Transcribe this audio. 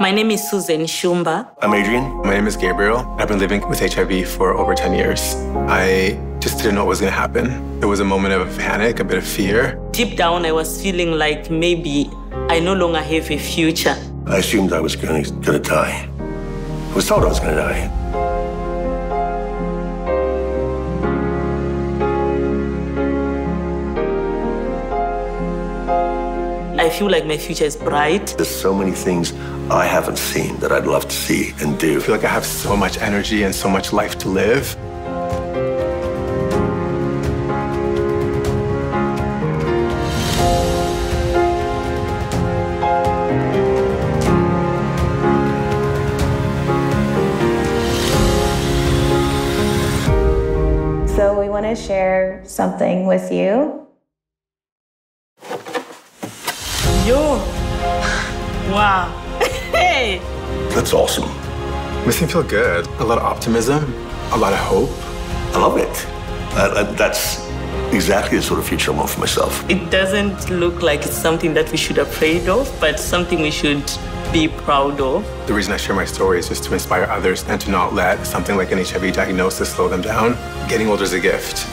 My name is Susan Shumba. I'm Adrian. My name is Gabriel. I've been living with HIV for over 10 years. I just didn't know what was going to happen. There was a moment of panic, a bit of fear. Deep down, I was feeling like maybe I no longer have a future. I assumed I was going to die. I was told I was going to die. I feel like my future is bright. There's so many things I haven't seen that I'd love to see and do. I feel like I have so much energy and so much life to live. So we want to share something with you. Yo. Wow. Hey. That's awesome. Makes me feel good. A lot of optimism, a lot of hope. I love it. That's exactly the sort of future I want for myself. It doesn't look like it's something that we should be afraid of, but something we should be proud of. The reason I share my story is just to inspire others and to not let something like an HIV diagnosis slow them down. Getting older is a gift.